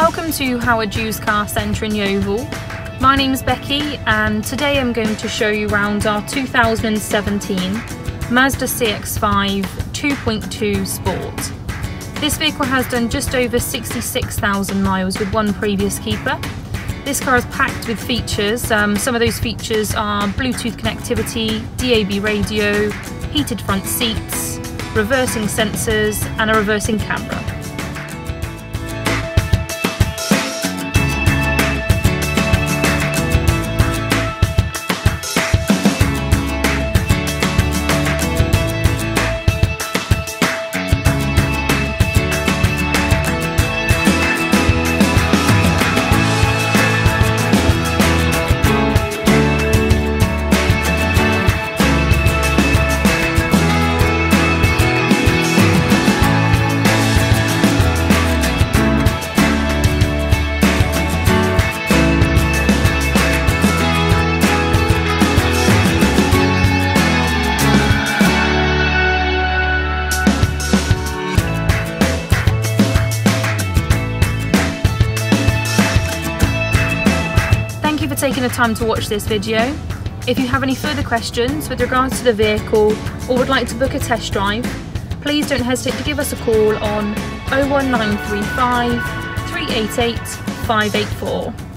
Welcome to Howard Used Car Centre in Yeovil. My name is Becky and today I'm going to show you around our 2017 Mazda CX-5 2.2 Sport. This vehicle has done just over 66,000 miles with one previous keeper. This car is packed with features. Um, some of those features are Bluetooth connectivity, DAB radio, heated front seats, reversing sensors and a reversing camera. Taking the time to watch this video. If you have any further questions with regards to the vehicle or would like to book a test drive, please don't hesitate to give us a call on 01935 388 584.